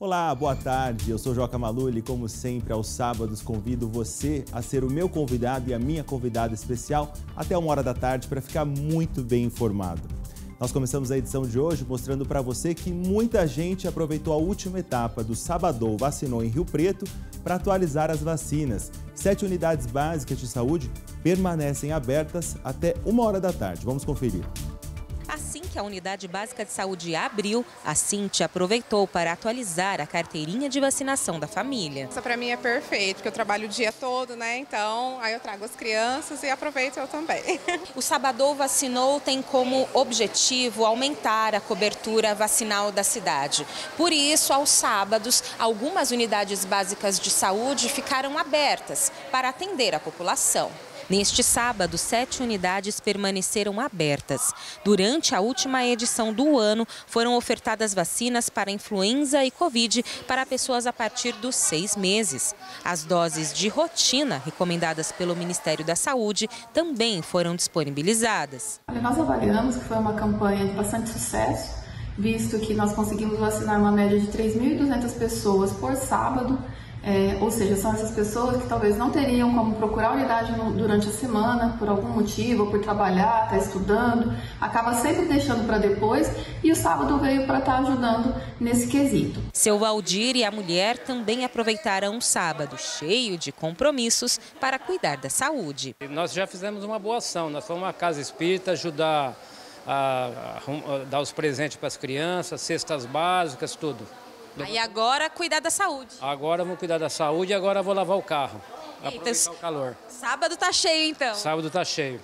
Olá, boa tarde. Eu sou Joca Maluli e, como sempre, aos sábados convido você a ser o meu convidado e a minha convidada especial até uma hora da tarde para ficar muito bem informado. Nós começamos a edição de hoje mostrando para você que muita gente aproveitou a última etapa do Sabadou Vacinou em Rio Preto para atualizar as vacinas. Sete unidades básicas de saúde permanecem abertas até uma hora da tarde. Vamos conferir. Assim que a Unidade Básica de Saúde abriu, a Cintia aproveitou para atualizar a carteirinha de vacinação da família. Isso para mim é perfeito, porque eu trabalho o dia todo, né? Então, aí eu trago as crianças e aproveito eu também. O Sabadou Vacinou tem como objetivo aumentar a cobertura vacinal da cidade. Por isso, aos sábados, algumas unidades básicas de saúde ficaram abertas para atender a população. Neste sábado, sete unidades permaneceram abertas. Durante a última edição do ano, foram ofertadas vacinas para influenza e Covid para pessoas a partir dos seis meses. As doses de rotina, recomendadas pelo Ministério da Saúde, também foram disponibilizadas. Nós avaliamos que foi uma campanha de bastante sucesso, visto que nós conseguimos vacinar uma média de 3.200 pessoas por sábado é, ou seja, são essas pessoas que talvez não teriam como procurar a unidade no, durante a semana, por algum motivo, por trabalhar, estar tá estudando, acaba sempre deixando para depois e o sábado veio para estar tá ajudando nesse quesito. Seu Valdir e a mulher também aproveitaram o sábado, cheio de compromissos, para cuidar da saúde. Nós já fizemos uma boa ação, nós fomos uma casa espírita ajudar a, a, a dar os presentes para as crianças, cestas básicas, tudo. Aí agora cuidar da saúde. Agora vou cuidar da saúde e agora vou lavar o carro. Eita, o calor. Sábado tá cheio então. Sábado tá cheio.